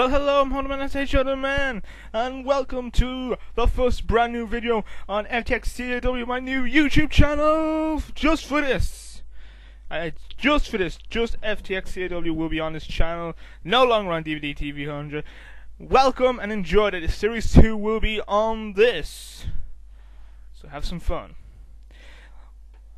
Well, hello, I'm say Shadow Man, and welcome to the first brand new video on FTX CAW, my new YouTube channel, just for this. Uh, just for this, just FTX CAW will be on this channel, no longer on DVD TV 100. Welcome and enjoy the Series 2 will be on this. So have some fun.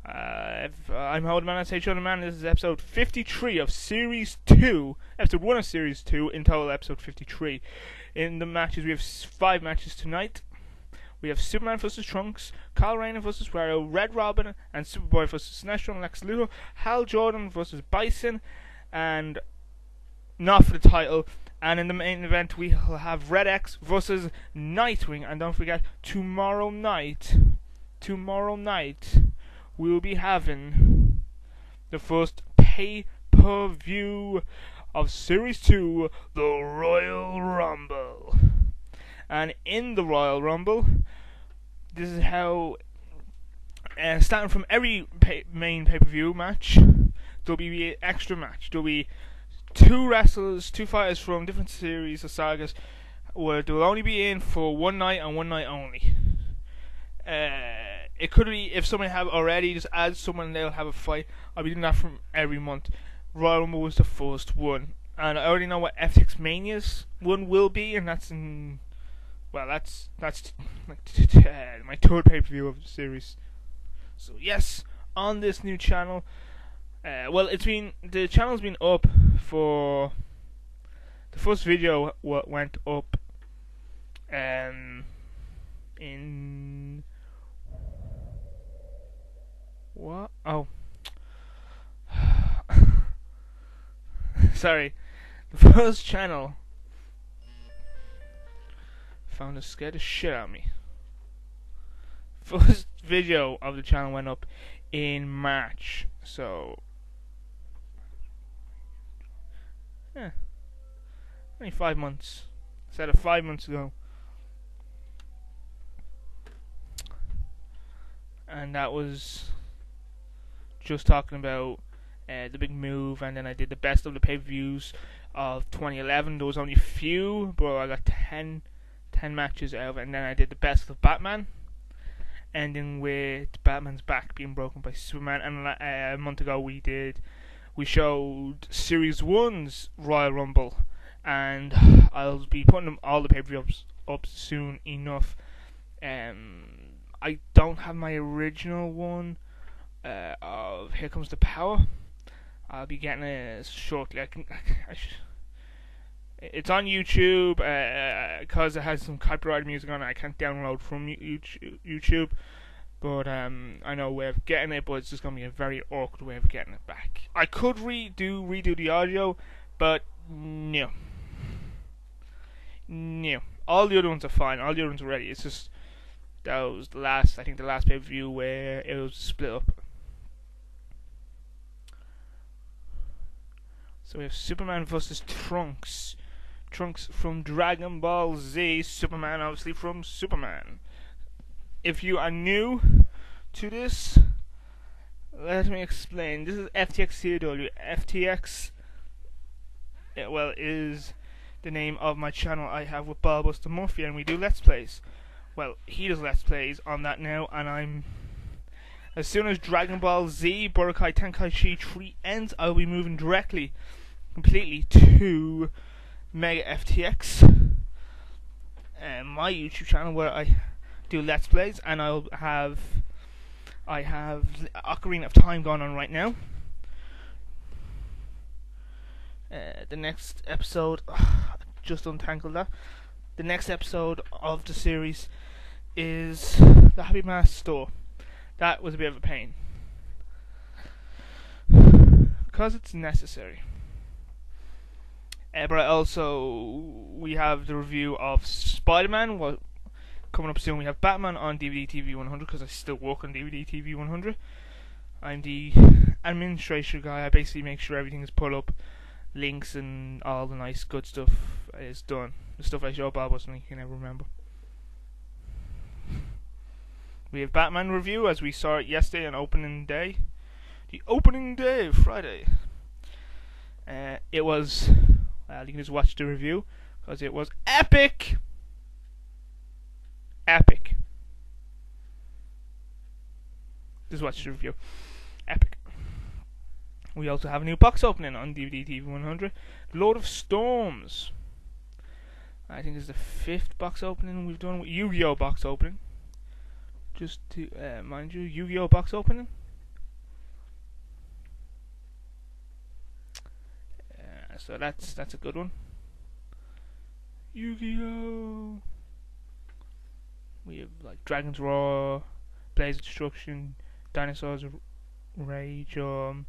Uh, uh, I'm Howard Man, I say Shadow Man. This is episode 53 of Series 2. Episode 1 of Series 2, in total, episode 53. In the matches, we have five matches tonight. We have Superman vs. Trunks, Kyle Rayner vs. Wario, Red Robin, and Superboy vs. Sinestro and Lex Luthor, Hal Jordan vs. Bison, and not for the title. And in the main event, we will have Red X versus Nightwing. And don't forget, tomorrow night, tomorrow night, we will be having the first pay per view of Series 2, the Royal Rumble. And in the Royal Rumble, this is how, uh, starting from every pay- main pay per view match, there'll be an extra match. There'll be two wrestlers, two fighters from different series or sagas, where they'll only be in for one night and one night only. Uh, it could be if someone have already just add someone they'll have a fight. I'll be doing that from every month. Royal Rumble was the first one, and I already know what FTX Mania's one will be, and that's in well, that's that's like my third pay per view of the series. So yes, on this new channel, uh, well, it's been the channel's been up for the first video w- went up um in what? Oh. Sorry. The first channel found a scared the shit out of me. First video of the channel went up in March so yeah. Only five months. Instead of five months ago. And that was just talking about uh, the big move, and then I did the best of the pay views of 2011. There was only a few, but I got 10, 10 matches out and then I did the best of Batman, ending with Batman's back being broken by Superman. And uh, a month ago, we did we showed Series One's Royal Rumble, and I'll be putting them all the pay per views up soon enough. Um, I don't have my original one uh, of Here Comes the Power. I'll be getting it shortly. I can. I it's on YouTube because it has some copyrighted music on it. I can't download from YouTube- YouTube, but um, I know a way of getting it. But it's just gonna be a very awkward way of getting it back. I could redo redo the audio, but no, no. All the other ones are fine. All the other ones are ready. It's just that was the last. I think the last pay per view where it was split up. So we have Superman versus Trunks. Trunks from Dragon Ball Z. Superman, obviously from Superman. If you are new to this, Let me explain. This is FTX CW. FTX, eh, well, is the name of my channel I have with Ballbuster Murphy, and we do Let's Plays. Well, he does Let's Plays on that now, and I'm. As soon as Dragon Ball Z Budokai Tenkaichi 3 ends, I'll be moving directly, completely to Mega FTX, uh, my YouTube channel where I do Let's Plays, and I'll have. I have Ocarina of Time going on right now. Uh, the next episode, just untangled that. The next episode of the series is the Happy Mask store. That was a bit of a pain because it's necessary. But also, we have the review of Spider-Man. What coming up soon? We have Batman on DVD TV 100 because I still work on DVD TV 100. I'm the administrator guy. I basically make sure everything is put up links and all the nice good stuff is done. The stuff I show Bob wasn't he can never remember. We have Batman review as we saw it yesterday on opening day. The opening day Friday. Uh, it was well, you can just watch the review because it was epic. Epic. Just watch the review. Epic. We also have a new box opening on DVD TV 100. Lord of Storms. I think it's the fifth box opening we've done. With Yu-Gi-Oh box opening. Just to uh, mind you, Yu-Gi-Oh box opening. So that's that's a good one. Yu-Gi-Oh. We have like Dragon's Roar, Blaze of Destruction, Dinosaurs Rage, um,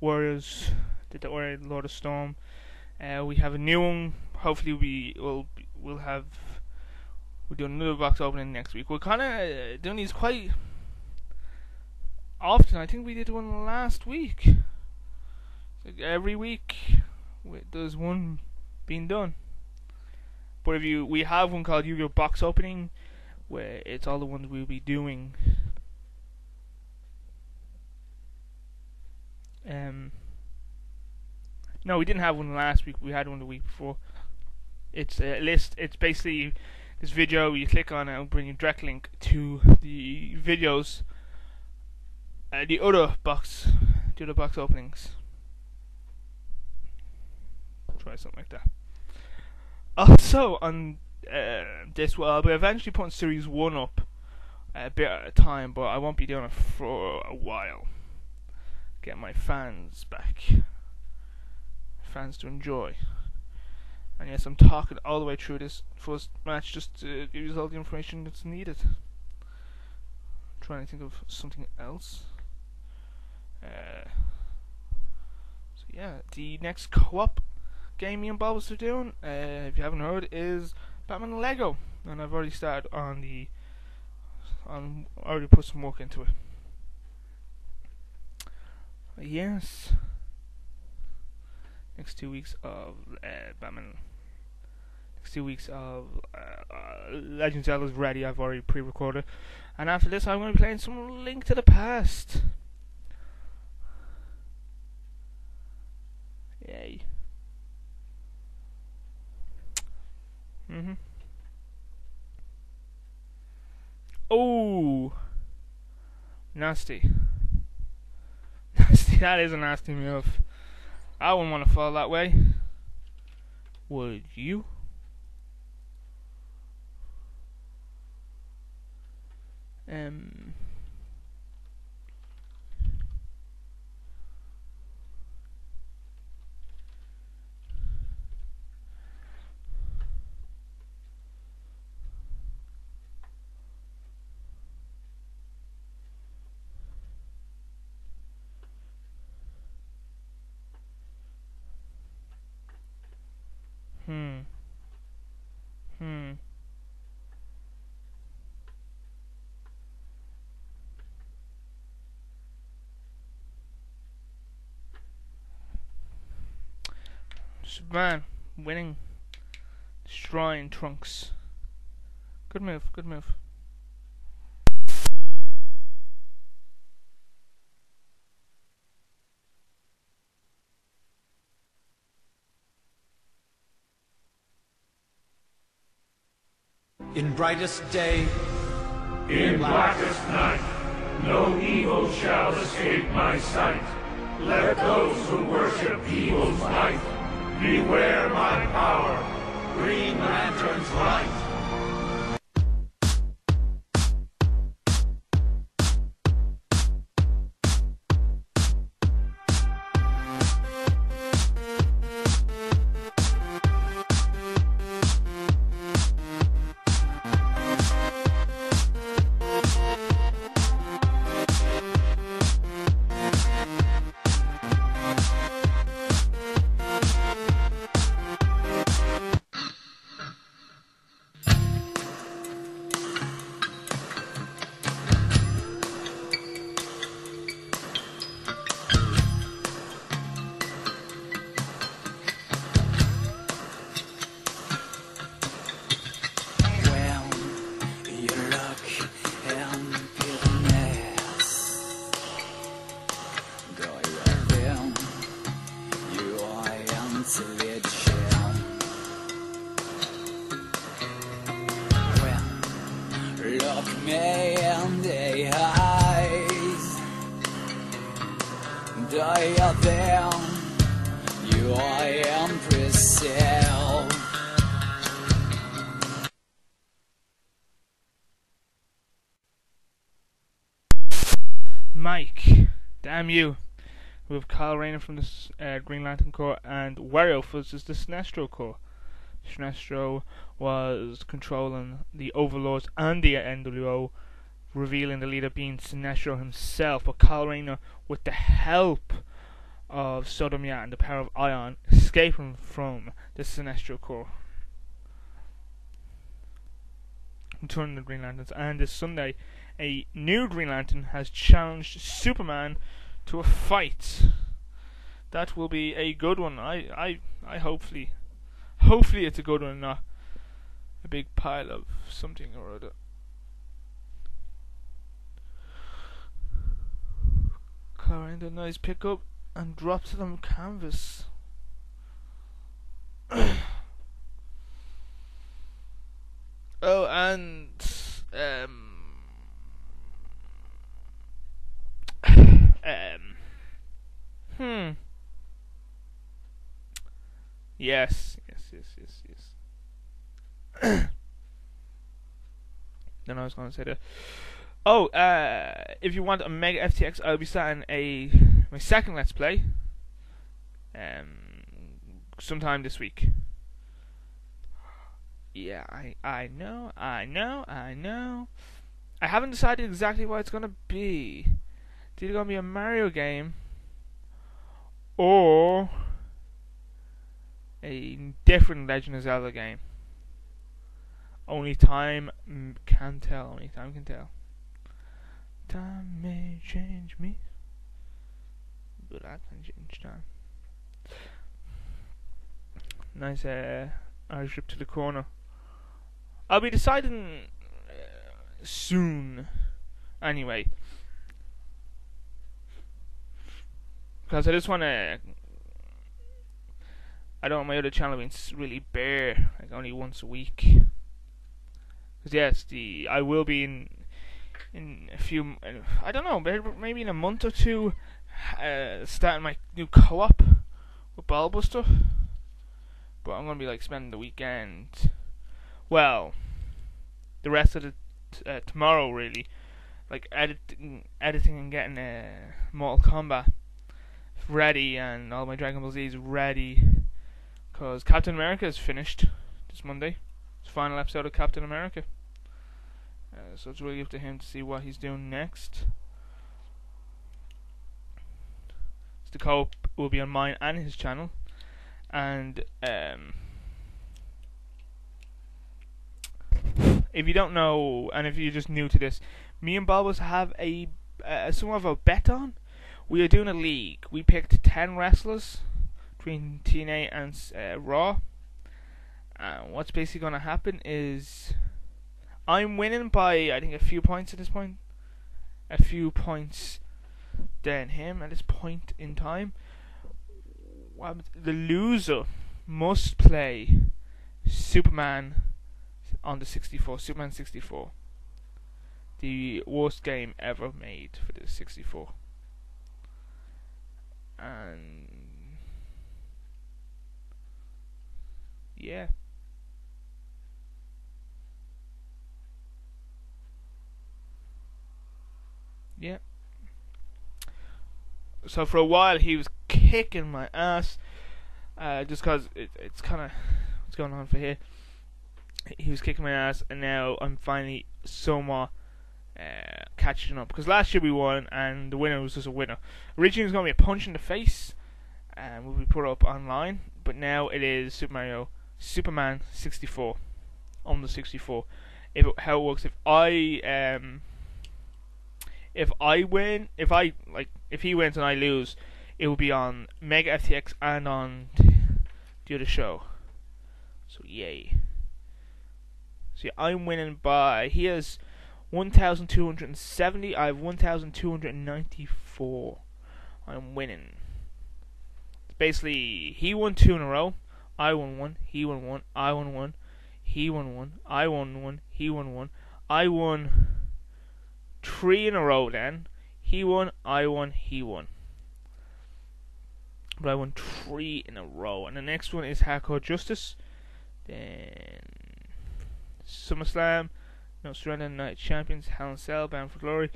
Warriors, the or Lord of Storm. Uh, we have a new one. Hopefully, we will we'll have we'll do another box opening next week. We're kind of uh, doing these quite often. I think we did one last week. Like every week, there's one being done. But if you, we have one called Yu-Gi-Oh Box Opening, where it's all the ones we'll be doing. Um, no, we didn't have one last week. We had one the week before. It's a list. It's basically this video. You click on it, it'll bring you direct link to the videos. Uh, the other box, the other box openings. Try something like that. Also on uh, this, well, I'll be eventually putting series one up a bit at a time, but I won't be doing it for a while. Get my fans back fans to enjoy. And yes, I'm talking all the way through this first match just to give you all the information that's needed. I'm trying to think of something else. Uh, so yeah, the next co-op game me and Bobs are doing, uh, if you haven't heard, is Batman Lego, and I've already started on the, on already put some work into it. Yes next two weeks of uh, Batman. Next two weeks of uh, uh, Legend Zelda's ready. I've already pre-recorded, and after this, I'm going to be playing some Link to the Past. Yay. Mhm. Oh, nasty. Nasty. That is a nasty move. I wouldn't want to fall that way. Would you? Um. Man, winning. Destroying Trunks. Good move, good move. In brightest day, in blackest night, no evil shall escape my sight. Let those who worship evil's might beware my power. Green Lantern's light. The eyes. Vet you. Mike, damn you. We have Kyle Rayner from the uh, Green Lantern Corps and Wario versus the Sinestro Corps. Sinestro was controlling the Overlords and the NWO, revealing the leader being Sinestro himself, but Kyle Rayner, with the help of Sodam Yat and the power of Ion, escaping from the Sinestro Corps. Turning the Green Lanterns, and this Sunday, a new Green Lantern has challenged Superman to a fight. That will be a good one. I, I, I hopefully, hopefully it's a good one, not a big pile of something or other. Kind a nice pickup and drops to them canvas. oh, and um, um, hmm. Yes, yes, yes, yes, then I was going to say that. Oh, uh, if you want a Mega FTX, I'll be starting a my second Let's Play. Um, sometime this week. Yeah, I I know, I know, I know. I haven't decided exactly what it's gonna be. It's either gonna be a Mario game or a different Legend of Zelda game. Only time can tell. Only time can tell. Time may change me, but I can change time. Nice uh, Irish trip to the corner. I'll be deciding uh, soon. Anyway, because I just want to. I don't my other channel being really bare, like only once a week. Because yes, the I will be in in a few. uh, I don't know, maybe in a month or two, uh, starting my new co-op with Ballbuster. But I'm gonna be like spending the weekend. Well, the rest of the uh, tomorrow really, like editing, editing and getting uh, Mortal Kombat ready and all my Dragon Ball Z's ready. Cause Captain America is finished this Monday. It's the final episode of Captain America. Uh, so it's really up to him to see what he's doing next. The co-op will be on mine and his channel, and um, if you don't know, and if you're just new to this, me and Balbus have a uh, somewhat of a bet on. We are doing a league. We picked ten wrestlers between TNA and uh, Raw. And what's basically going to happen is I'm winning by I think a few points at this point, a few points than him at this point in time. The loser must play Superman on the 64, Superman 64. The worst game ever made for the 64. And yeah. Yeah. So for a while he was kicking my ass, uh, just cause it, it's kind of what's going on for here. He was kicking my ass, and now I'm finally somewhat uh, catching up. Because last year we won, and the winner was just a winner. Originally it was going to be a punch in the face, and will be put up online. But now it is Super Mario, Superman 64, on the 64. If it, how it works, if I um, if I win, if I like, if he wins and I lose, it will be on Mega FTX and on the other show. So yay. See, I'm winning by he has 1,270. I have 1,294. I'm winning. Basically, he won two in a row. I won one. He won one. I won one. He won one. I won one. He won one. I won three in a row. Then he won. I won. He won. But I won three in a row. And the next one is Hardcore Justice. Then SummerSlam, no Surrender Night Champions, Hell in Cell, Bound for Glory,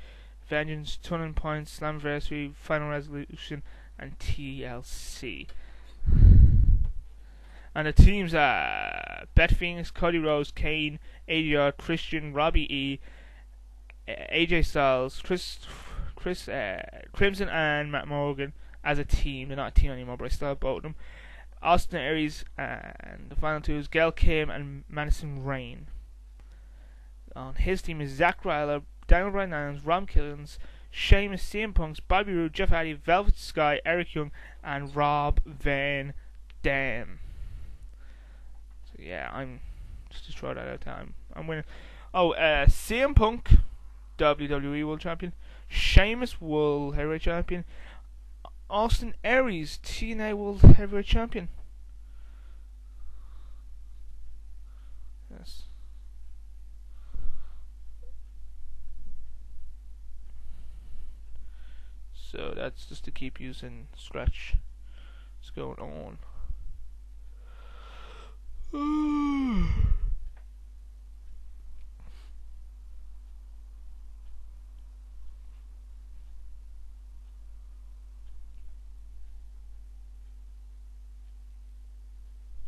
Vengeance, Turning Point, Slammiversary, Final Resolution, and TLC. And the teams are Phoenix, Cody Rhodes, Kane, ADR, Christian, Robbie E, AJ Styles, Chris, Chris, uh, Crimson, and Matt Morgan as a team. They're not a team anymore, but I still have both of them. Austin Aries, and the final two is Gail Kim and Madison Rayne. On his team is Zack Ryder, Daniel Bryan Adams, Ron Killings, Sheamus, CM Punks, Bobby Roode, Jeff Hardy, Velvet Sky, Eric Young, and Rob Van Dam. Yeah, I'm just that out there. I'm, I'm winning. Oh, uh, CM Punk, WWE World Champion, Sheamus World Heavyweight Champion, Austin Aries, TNA World Heavyweight Champion. Yes. So that's just to keep using Scratch. What's going on?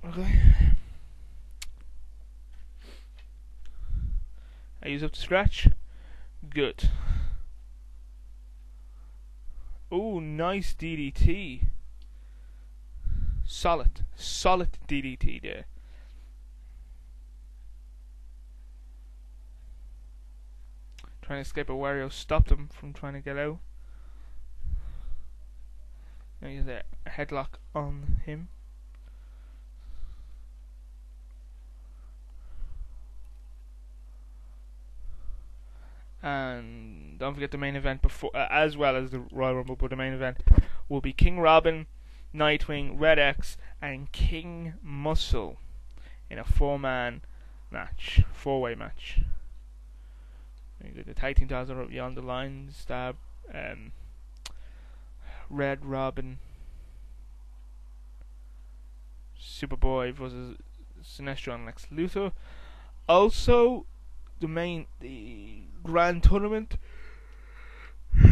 Okay. I use up to scratch. Good. Oh, nice DDT. Solid. Solid DDT there. Trying to escape a Wario stopped him from trying to get out. Now he's a headlock on him. and don't forget the main event before, uh, as well as the Royal Rumble. But the main event will be King Robin, Nightwing, Red X, and King Muscle in a four-man match, four-way match. The tag team titles are beyond the line. Stab, um, Red Robin, Superboy versus Sinestro and Lex Luthor. Also, the main the grand tournament.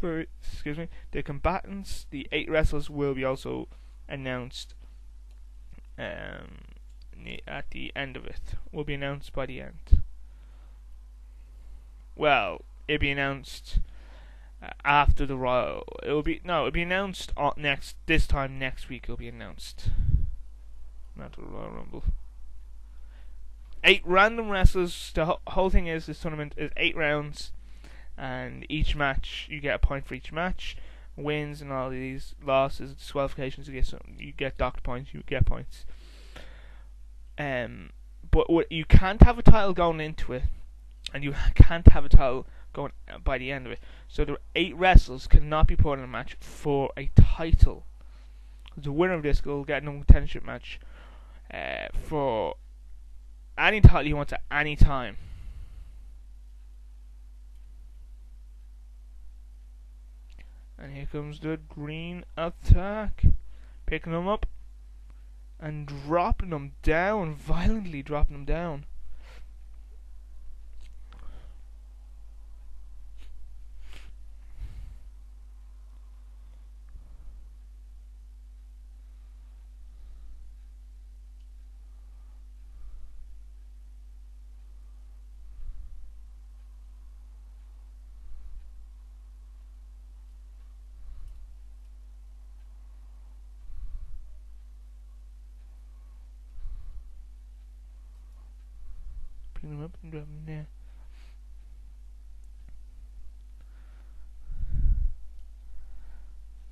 Sorry, excuse me. The combatants, the eight wrestlers, will be also announced um, at the end of it. Will be announced by the end. Well, it'll be announced uh, after the Royal. It will be no, it'll be announced next. This time next week, it'll be announced. Not the Royal Rumble eight random wrestlers. The whole thing is this tournament is eight rounds, and each match you get a point for each match. Wins and all these losses, disqualifications, you get some, you get docked points, you get points. Um, but you can't have a title going into it, and you can't have a title going by the end of it. So the eight wrestlers cannot be put in a match for a title. The winner of this will get an contendership match uh, for any title he wants at any time. And here comes the green attack. Picking them up and dropping him down, violently dropping him down. Up him down.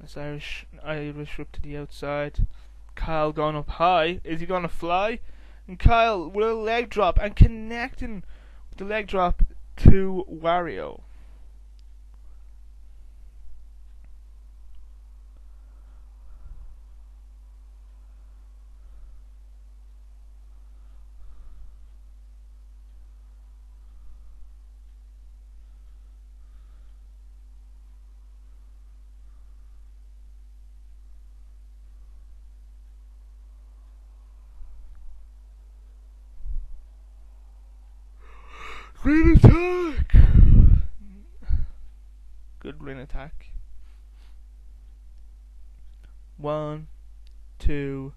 This Irish Irish whip to the outside. Kyle going up high. Is he gonna fly? And Kyle a leg drop and connecting with the leg drop to Wario. Green attack! Good green attack. One, two,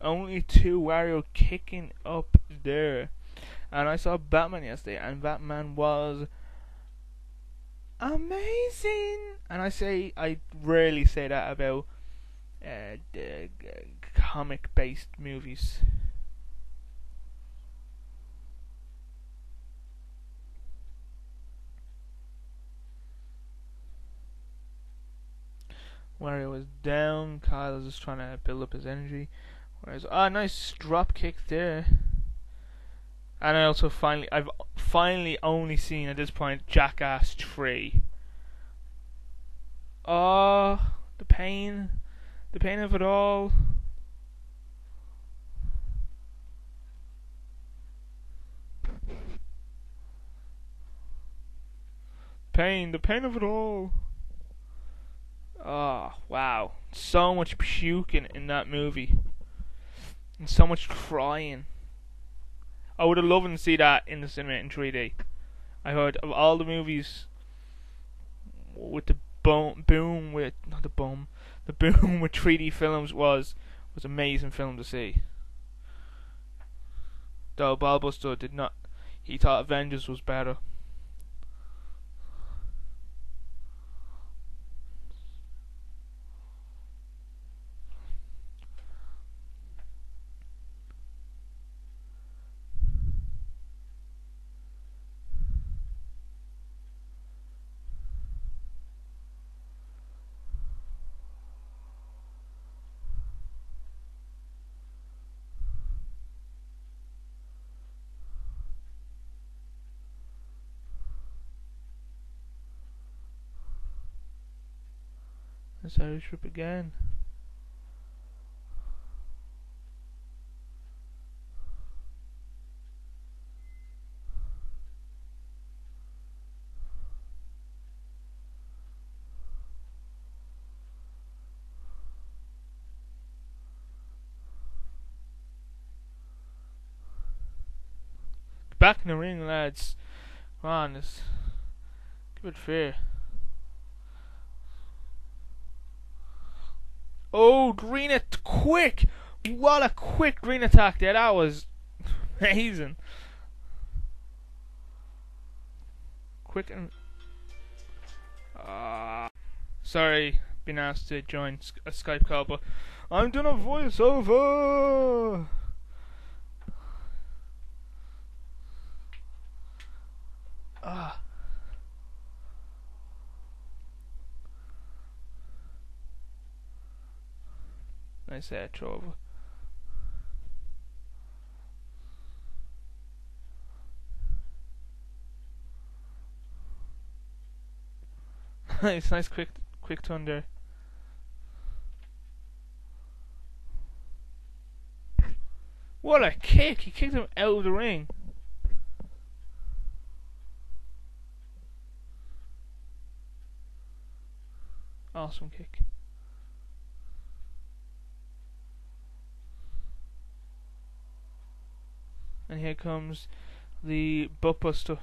only two Wario kicking up there. And I saw Batman yesterday, and Batman was amazing. And I say, I rarely say that about uh, uh, comic based movies. Wario was down. Kyle is just trying to build up his energy. Whereas, ah, nice drop kick there. And I also finally, I've finally only seen at this point Jackass 3. Ah, the pain, the pain of it all. Pain, the pain of it all. Oh, wow. So much puking in that movie. And so much crying. I would have loved to see that in the cinema in 3D. I heard of all the movies with the boom, boom with not the boom, the boom with 3D films was was amazing film to see. Though Ballbuster did not, he thought Avengers was better. Irish Whip again. Back in the ring, lads. Come on, let's give it fair. Oh, green it quick! What a quick green attack there. That was amazing. Quick and. Uh, sorry, been asked to join a Skype call, but I'm doing a voiceover! Ah. Nice air over. nice, nice quick quick turn there. What a kick! He kicked him out of the ring. Awesome kick. And here comes the buttbuster.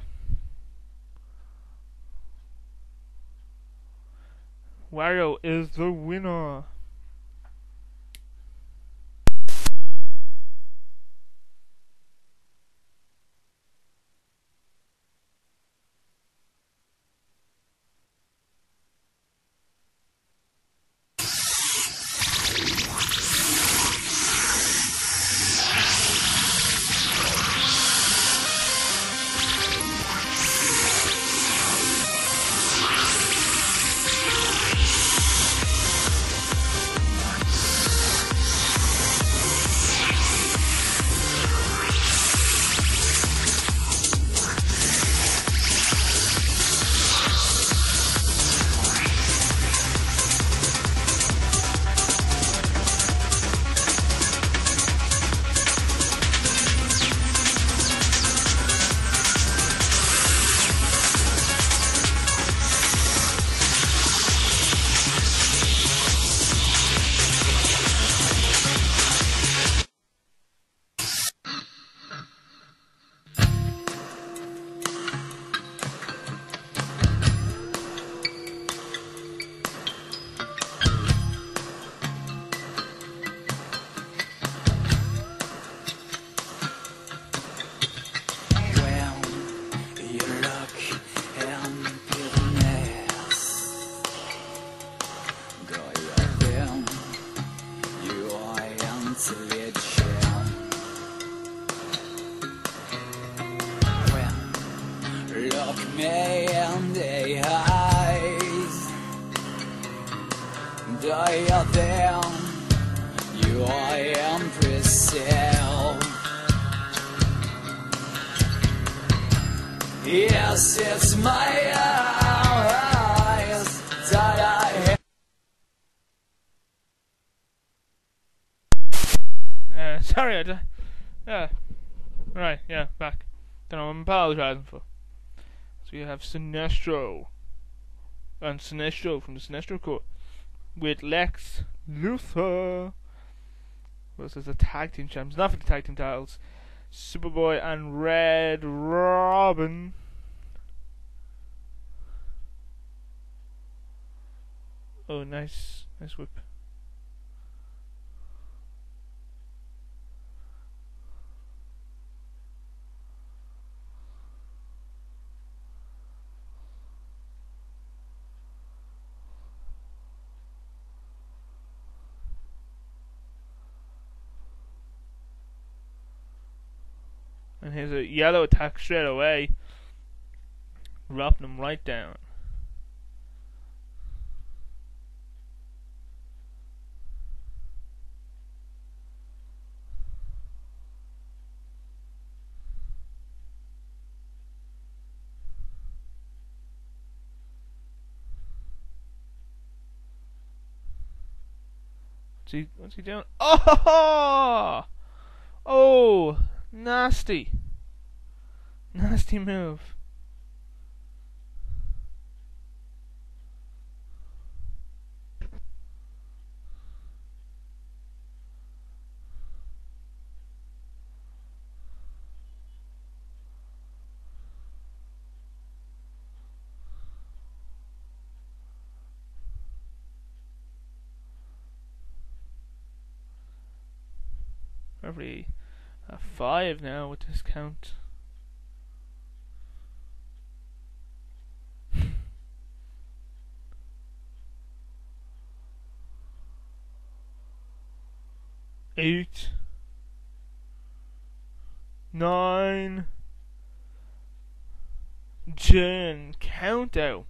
Wario is the winner. Have Sinestro. And Sinestro from the Sinestro Corps. With Lex Luthor. Versus the tag team champs. Not for the tag team titles. Superboy and Red Robin. Oh, nice. Nice whip. And here's a uh, yellow attack straight away. Dropping him right down. What's he, what's he doing? Oh! Oh! Nasty. Nasty move. Every uh, five now with this count. Eight. Nine. Ten. Count out.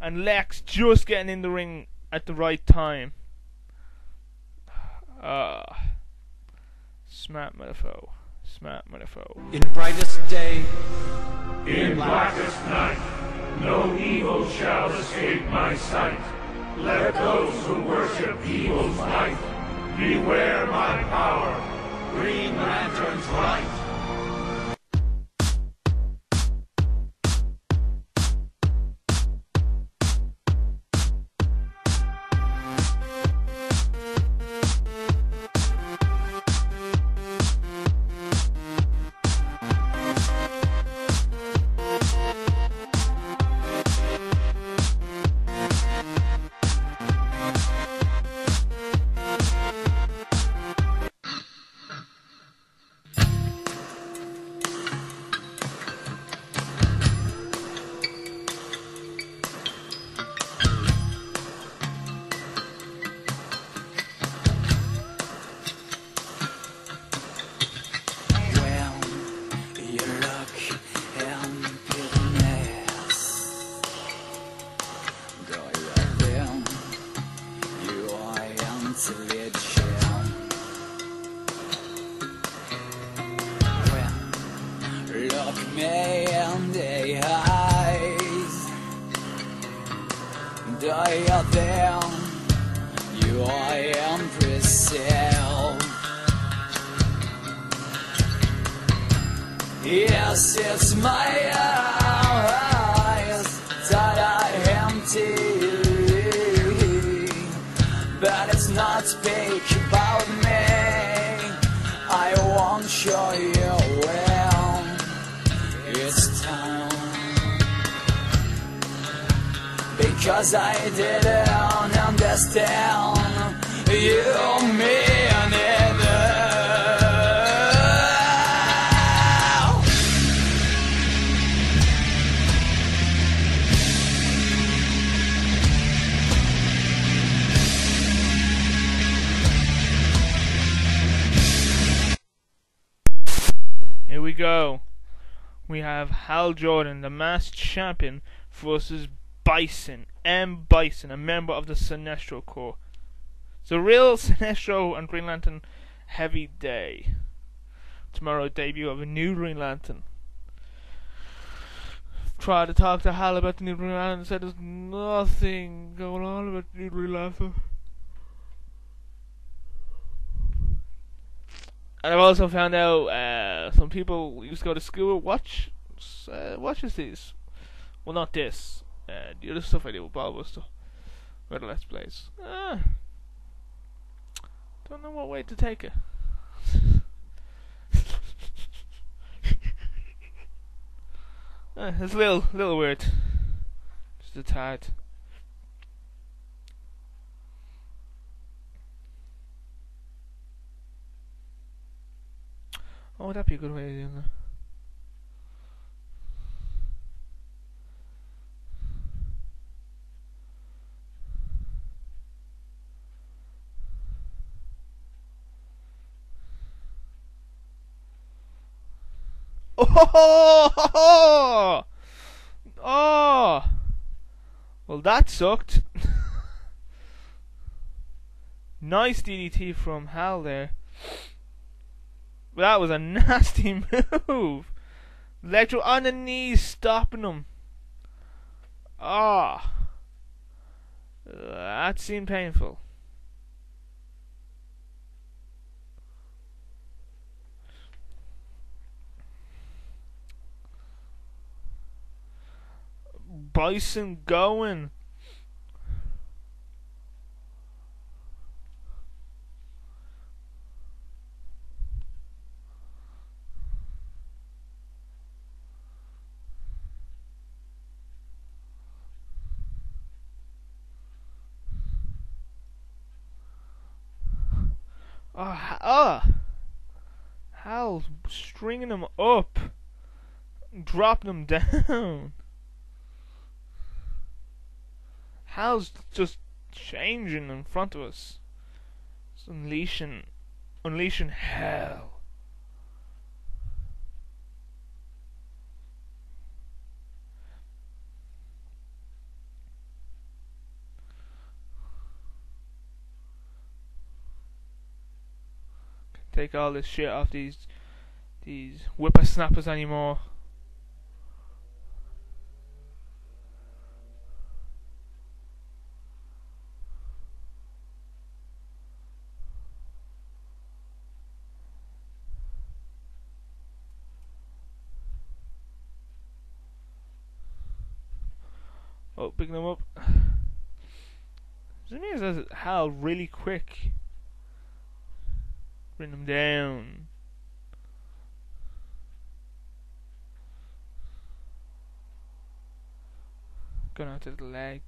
And Lex just getting in the ring at the right time. Uh, smart motherfucker. Smart motherfucker. In brightest day, In blackest night, no evil shall escape my sight. Let those who worship evil's might Beware my power! Green Lantern's light! Have Hal Jordan, the masked champion, versus Bison, M. Bison, a member of the Sinestro Corps. It's a real Sinestro and Green Lantern heavy day. Tomorrow, debut of a new Green Lantern. Tried to talk to Hal about the new Green Lantern and said there's nothing going on about the new Green Lantern. And I've also found out uh, some people used to go to school watch uh, watches these. Well, not this. Uh, the other stuff I do with Ballbuster, where the Let's Plays. Ah, don't know what way to take it. uh, it's a little, little weird. Just a tad. Oh, that'd be a good way of doing that. Oh, oh, oh. well, that sucked. nice DDT from Hal there. But that was a nasty move. Electro on the knees, stopping him. Ah, that seemed painful. Bison going. Oh, ha- ah. oh. Hal's stringing them up, dropping them down. Hal's just changing in front of us. It's unleashing, unleashing hell. Take all this shit off these these whippersnappers anymore. Oh, picking them up. Mean says Hal really quick? Bring them down. Going out to the leg.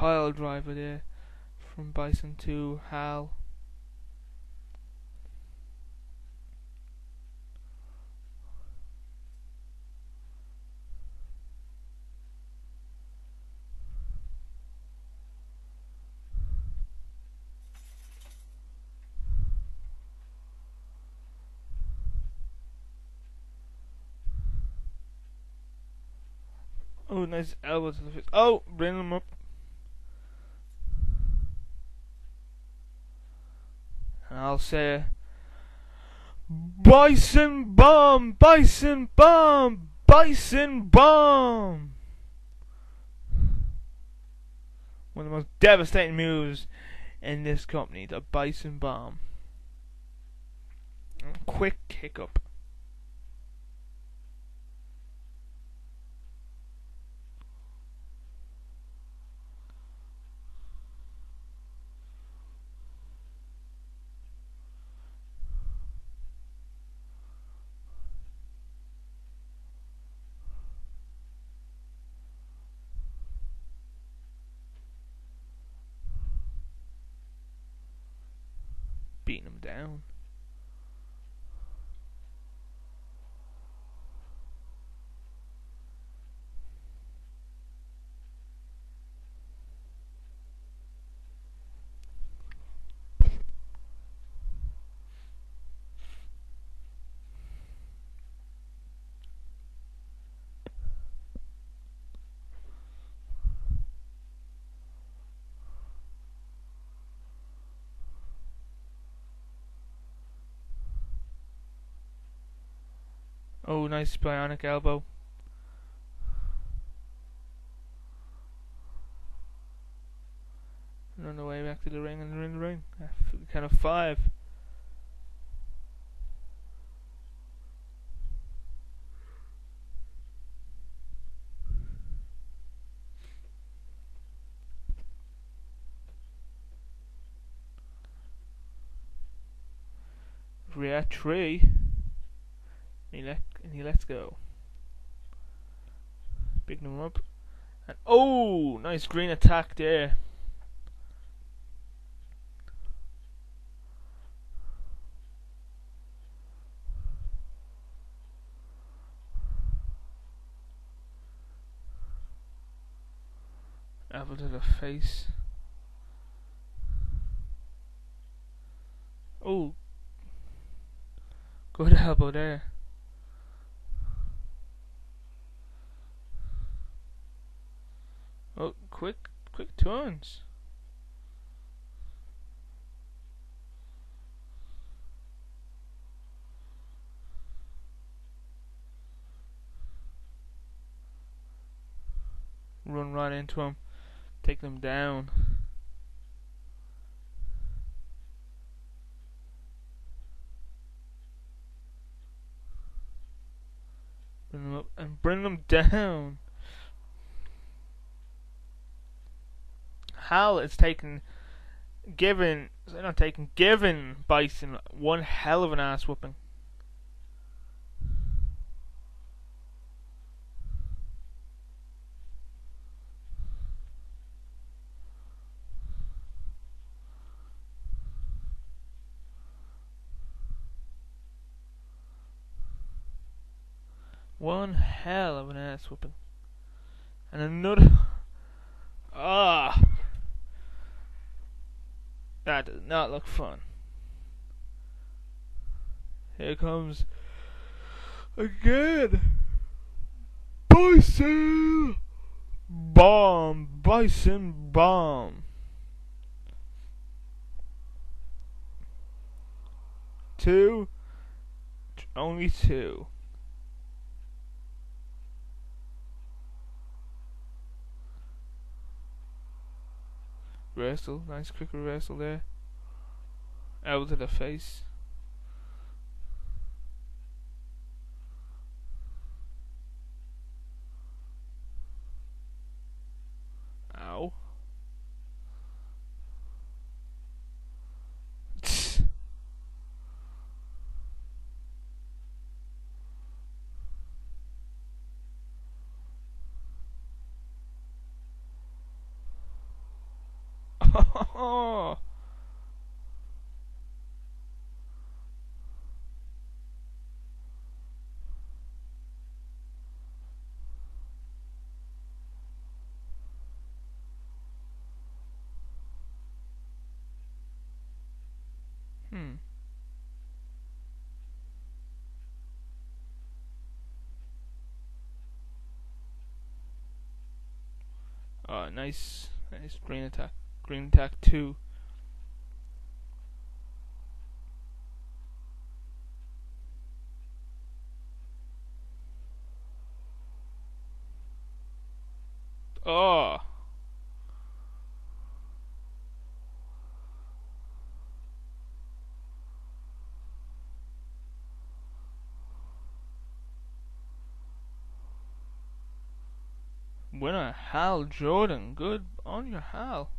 Pile driver there from Bison to Hal. Oh, nice elbow to the face. Oh, bring him up. And I'll say Bison Bomb! Bison Bomb! Bison Bomb! One of the most devastating moves in this company, the Bison Bomb. Quick kick beating him down. Oh, nice bionic elbow. And on the way back to the ring and in the ring. Kind ah, of five. Rear tree. And he let and he lets go. Picking him up. And oh nice green attack there. Apple to the face. Oh, good elbow there. Oh, quick, quick turns. Run right into them, take them down. Bring them up and bring them down. Hal it's taken given not taken given Bison one hell of an ass whooping. One hell of an ass whooping. And another Ah that does not look fun. Here comes again. Bison bomb, bison bomb. Two, Only two. Reversal, nice quick reversal there. Elbow to the face. Ow. Oh. Hmm. Oh, nice, nice green attack, green attack two. Oh. Winner Hal Jordan. Good on your Hal.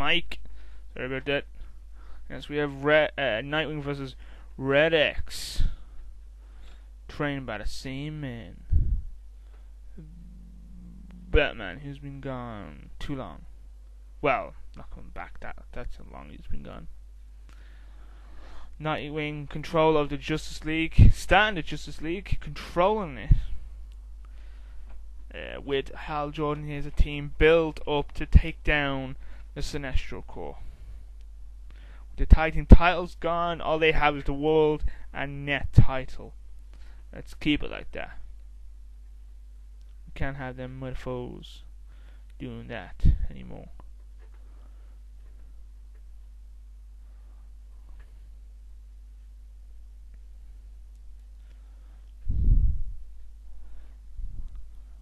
Mike. Sorry about that. Yes, we have Red, uh, Nightwing versus Red X. Trained by the same man. Batman, who's been gone too long. Well, not coming back that that's how long he's been gone. Nightwing control of the Justice League, starting the Justice League, controlling it. Uh, with Hal Jordan he has a team built up to take down the Sinestro Corps. With the team titles gone, all they have is the world and net title. Let's keep it like that. We can't have them mofos doing that anymore.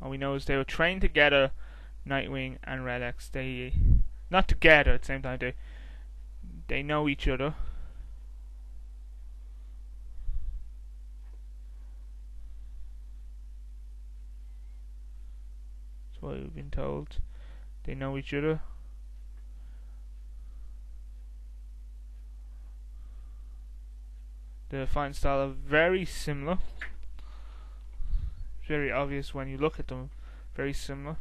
All we know is they were trained together, Nightwing and Red X. They not together at the same time. They they know each other. That's what we've been told. They know each other. The fighting style are very similar. It's very obvious when you look at them. Very similar.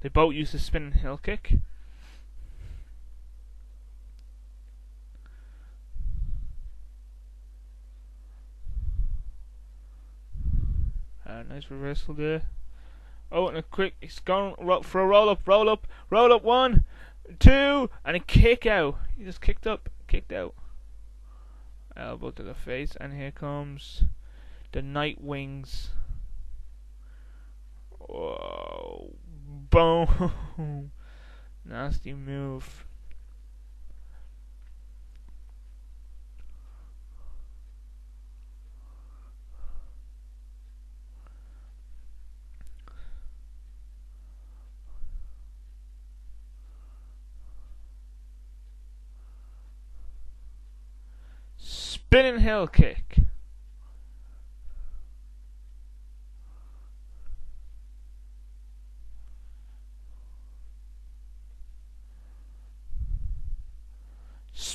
They both use the spinning heel kick. Uh, nice reversal there. Oh, and a quick, he's gone for a roll up, roll up, roll up, one, two, and a kick out. He just kicked up, kicked out. Elbow to the face, and here comes the Night Wings. Whoa, boom. Nasty move. Spinning heel kick.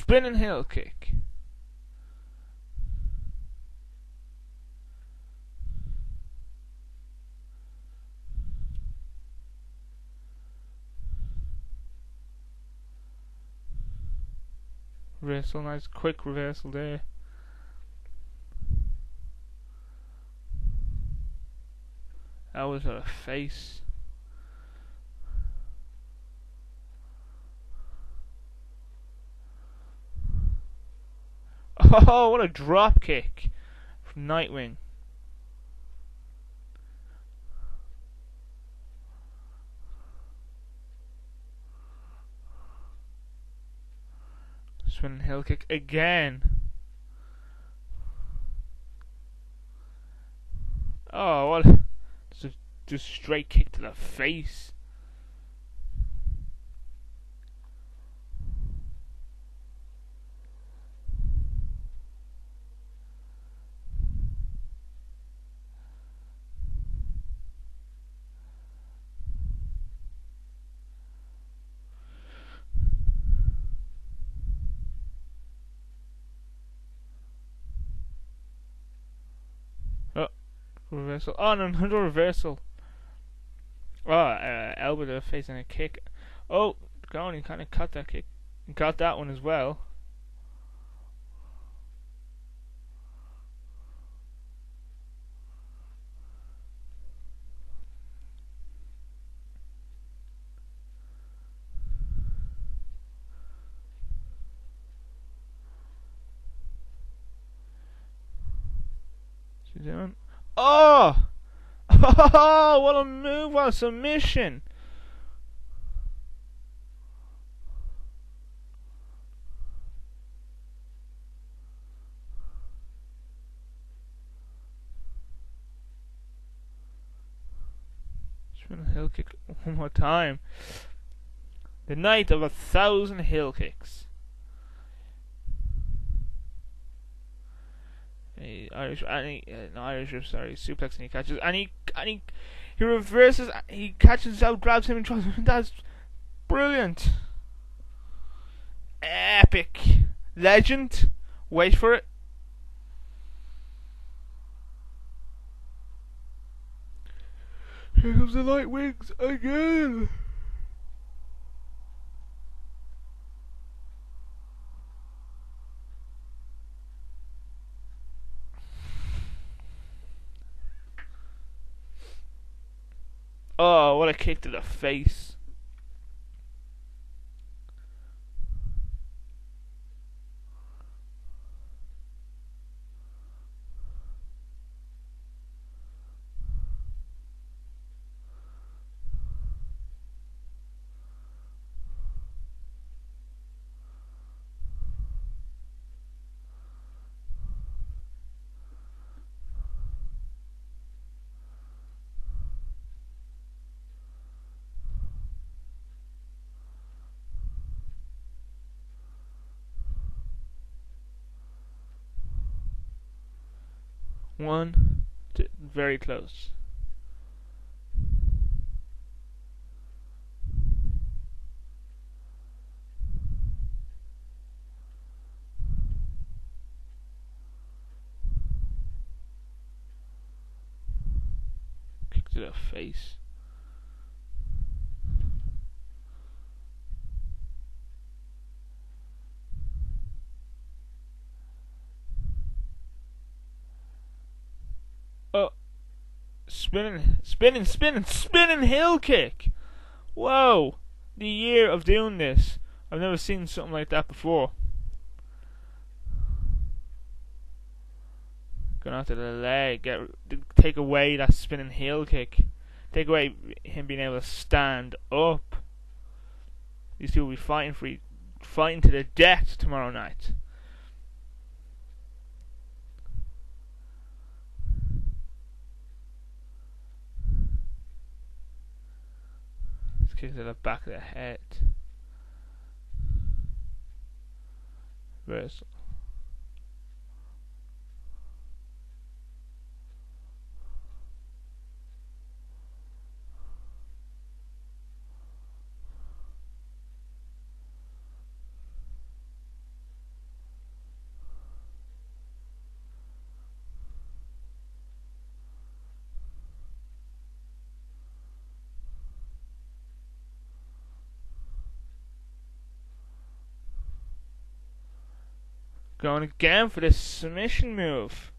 Spinning heel kick. Reversal, nice quick reversal there. That was a face. Oh, what a drop kick from Nightwing. Spinning heel kick again. Oh, what? Just, just straight kick to the face. Reversal. Oh, no, another reversal. Oh, uh, elbow the face and a kick. Oh, Goni kind of cut that kick. Got that one as well. What's he doing? Oh! Oh, what a move, a submission! Hill kick one more time. The night of a thousand hill kicks. A Irish, and he, uh, not Irish, sorry, suplex, and he catches, and he, and he, he reverses, he catches out, grabs him, and tries. That's brilliant, epic, legend. Wait for it. Here comes the light wings again. Oh, what a kick to the face. One, two, very close. Kick to the face. Spinning, spinning, spinning, spinning heel kick. Whoa! The year of doing this. I've never seen something like that before. Going after the leg, get take away that spinning heel kick, take away him being able to stand up. These two will be fighting for, fighting to the death tomorrow night. Let's kick to the back of the head. Reversal. Going again for this submission move.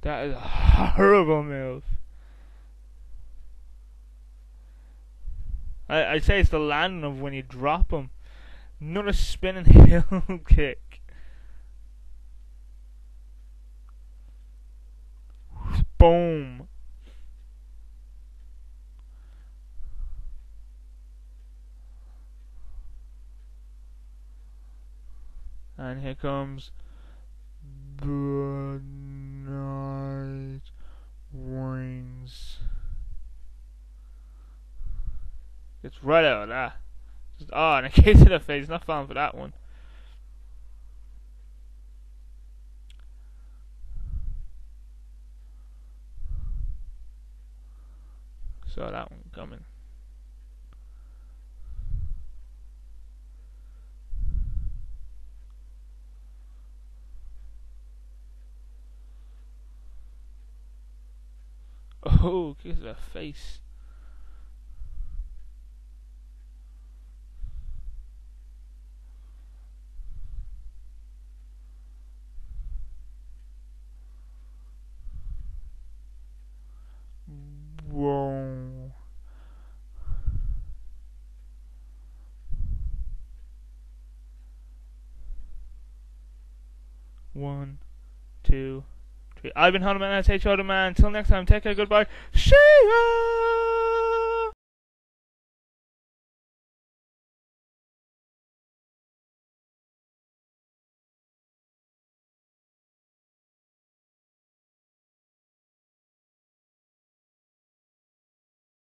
That is a horrible move. I I say it's the landing of when you drop him. Not a spinning heel kick. Boom. And here comes the night wings. It's right out of that. Just, oh, and a kick to the face. Not falling for that one. Saw that one coming. Oh, kick to the face. One, two. I've been Hunter Man, that's H. Man. Until next time, take care, goodbye. See ya!